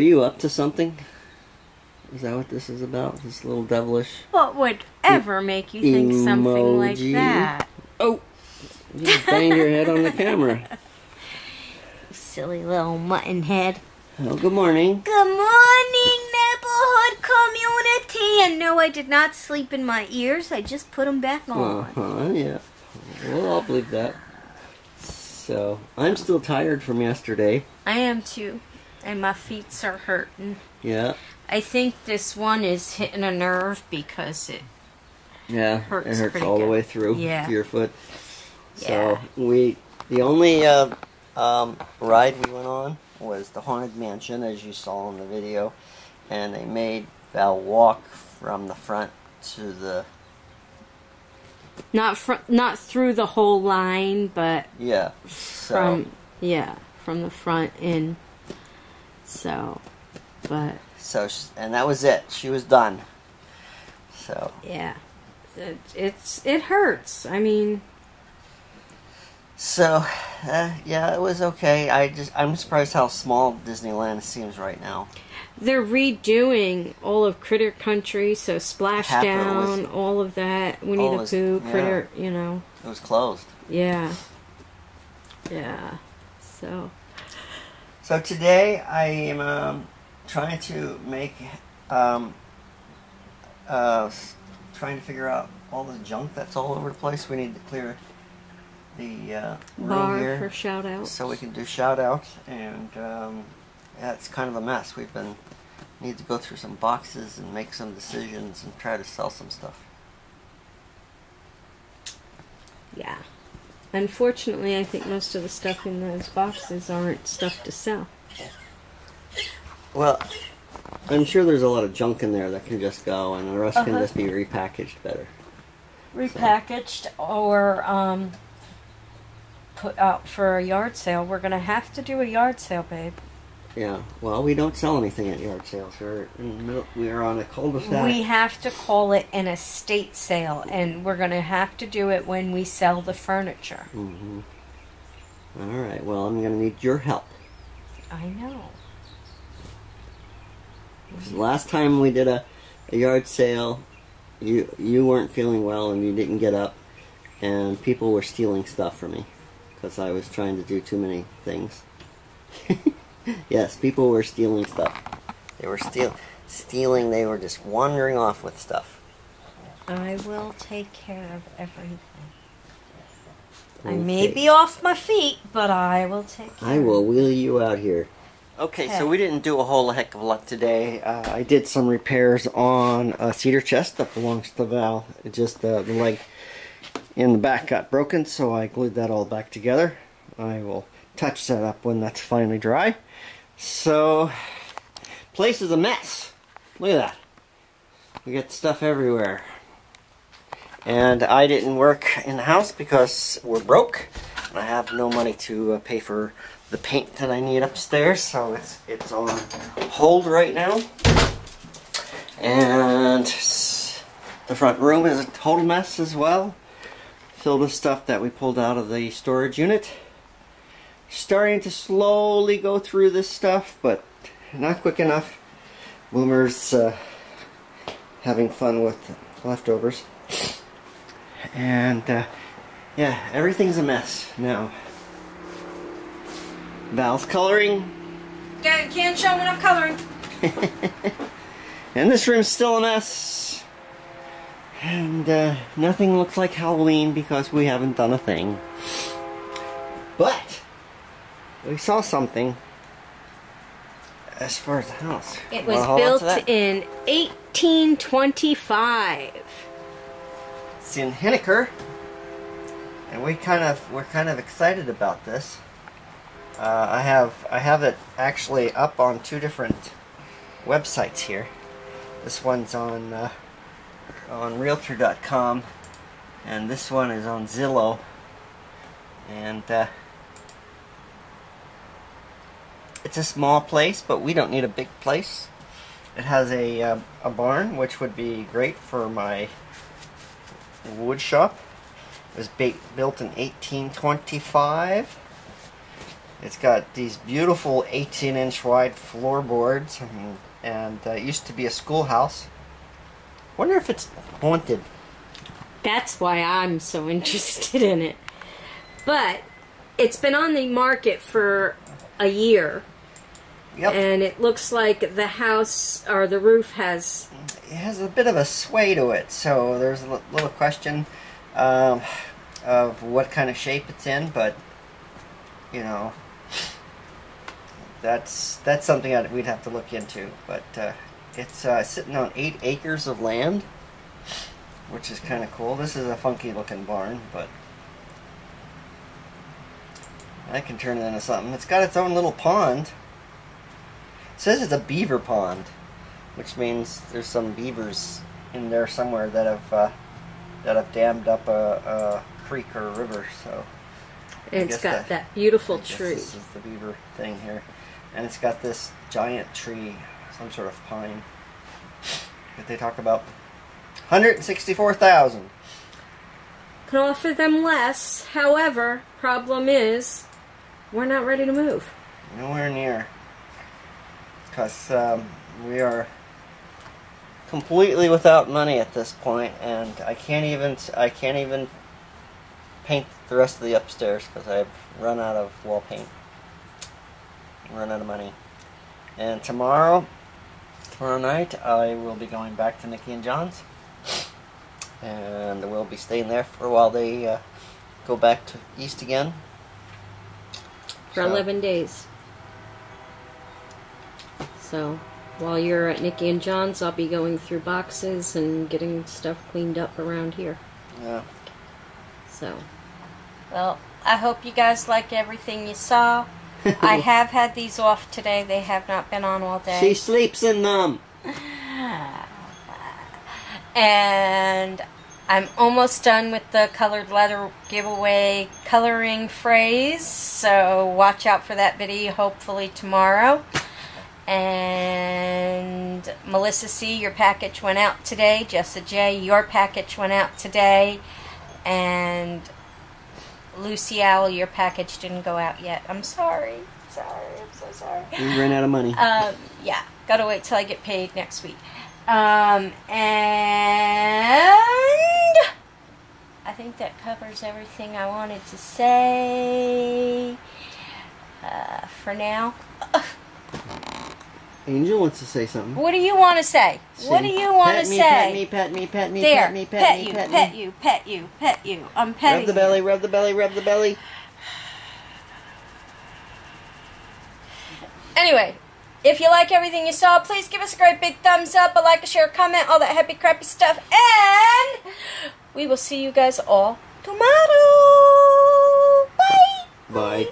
you up to something? Is that what this is about? This little devilish. What would ever make you think something like that? Oh, you just banged your head on the camera. Silly little mutton head. Oh, good morning. Good morning, neighborhood community. And no, I did not sleep in my ears. I just put them back on. huh. Yeah. Well, I'll believe that. So I'm still tired from yesterday. I am too. And my feet are hurting. Yeah. I think this one is hitting a nerve because it. Yeah. Hurts it hurts all the way through Yeah. your foot. So Yeah. we the only uh, um, ride we went on was the haunted mansion, as you saw in the video, and they made Val walk from the front to the Not fr- not through the whole line, but yeah. So from yeah, from the front in. So, but so and that was it. She was done. So yeah, it, it's it hurts. I mean, so uh, yeah, it was okay. I just I'm surprised how small Disneyland seems right now. they're redoing all of Critter Country, so Half of was- Splashdown, all of that, Winnie the was- Pooh, yeah. Critter, you know, It was closed. yeah, yeah. So So today I am um, trying to make, um, uh, trying to figure out all the junk that's all over the place. We need to clear the uh, room bar here for shout outs. so we can do shout outs. And um, yeah, it's kind of a mess. We've been need to go through some boxes and make some decisions and try to sell some stuff. Yeah. Unfortunately, I think most of the stuff in those boxes aren't stuff to sell. Well, I'm sure there's a lot of junk in there that can just go, and the rest can Uh-huh. just be repackaged better. Repackaged or um, put out for a yard sale. We're gonna have to do a yard sale, babe. Yeah. Well, we don't sell anything at yard sales. We're middle, we are on a cul-de-sac. We have to call it an estate sale, and we're gonna have to do it when we sell the furniture. Mm-hmm. All right. Well, I'm going to need your help. I know. Last time we did a, a yard sale, you you weren't feeling well and you didn't get up, and people were stealing stuff from me because I was trying to do too many things. yes, people were stealing stuff. They were steal stealing. They were just wandering off with stuff. I will take care of everything. I may be off my feet, but I will take care. I will wheel you out here. Okay, so we didn't do a whole heck of a lot today. Uh, I did some repairs on a cedar chest that belongs to Val. It just uh, the leg in the back got broken, so I glued that all back together. I will touch that up when that's finally dry. So, place is a mess. Look at that. We got stuff everywhere. And I didn't work in the house because we're broke. And I have no money to uh, pay for the paint that I need upstairs, so it's it's on hold right now. And the front room is a total mess as well, filled with stuff that we pulled out of the storage unit. Starting to slowly go through this stuff, but not quick enough. Boomer's uh, having fun with leftovers. And uh, yeah, everything's a mess now. Val's coloring, Yeah, can't show when I'm coloring. and this room's still a mess. And uh, nothing looks like Halloween because we haven't done a thing. But we saw something as far as the house. It was built in 1825. It's in Henniker, and we kind of we're kind of excited about this. Uh, I have I have it actually up on two different websites here. This one's on uh, on Realtor.com, and this one is on Zillow. And uh, it's a small place, but we don't need a big place. It has a uh, a barn, which would be great for my wood shop. It was built in 1825. It's got these beautiful 18 inch wide floorboards, and, and uh, it used to be a schoolhouse. Wonder if it's haunted. That's why I'm so interested in it. But it's been on the market for a year, Yep. and it looks like the house or the roof has. it has a bit of a sway to it, so there's a little question um, of what kind of shape it's in, but you know, that's that's something that we'd have to look into. But uh, it's uh, sitting on eight acres of land, which is kind of cool. This is a funky looking barn, but I can turn it into something. It's got its own little pond. It says it's a beaver pond which means there's some beavers in there somewhere that have uh, that have dammed up a, a creek or a river. So And it's got that- that beautiful tree. This is the beaver thing here, and it's got this giant tree, some sort of pine that they talk about. Hundred sixty-four thousand. Can offer them less. However, problem is, we're not ready to move. Nowhere near. Because um, we are completely without money at this point, and I can't even I can't even paint the rest of the upstairs because I've run out of wall paint. Run out of money. And tomorrow, tomorrow night, I will be going back to Nicky and John's, and we'll be staying there for a while they uh, go back to east again. for So- 11 days. So, while you're at Nikki and John's, I'll be going through boxes and getting stuff cleaned up around here. Yeah. So, well, I hope you guys like everything you saw. I have had these off today. They have not been on all day. She sleeps in them. and I'm almost done with the colored letter giveaway coloring phrase. So watch out for that video hopefully tomorrow. And Melissa C, your package went out today. Jessa J, your package went out today. And Lucy Owl, your package didn't go out yet. I'm sorry. Sorry. I'm so sorry. We ran out of money. Um, yeah, gotta wait till I get paid next week. Um, and I think that covers everything I wanted to say uh, for now. Angel wants to say something. What do you want to say? What do you want pet to me, say? Pet me, pet me, pet me, there, pet me, pet, me, you, pet, pet me. you, pet you, pet you. I'm petting Rub the belly, rub the belly, rub the belly. Anyway, if you like everything you saw, please give us a great big thumbs up, a like, a share, a comment, all that happy crappy stuff, and we will see you guys all tomorrow. Bye. Bye.